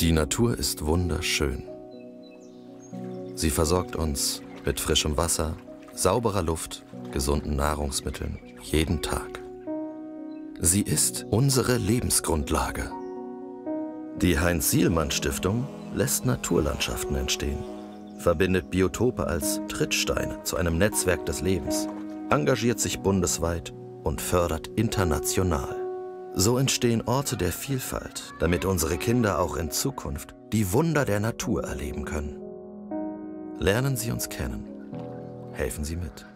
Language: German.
Die Natur ist wunderschön. Sie versorgt uns mit frischem Wasser, sauberer Luft, gesunden Nahrungsmitteln jeden Tag. Sie ist unsere Lebensgrundlage. Die Heinz-Sielmann-Stiftung lässt Naturlandschaften entstehen, verbindet Biotope als Trittsteine zu einem Netzwerk des Lebens, engagiert sich bundesweit und fördert international. So entstehen Orte der Vielfalt, damit unsere Kinder auch in Zukunft die Wunder der Natur erleben können. Lernen Sie uns kennen. Helfen Sie mit.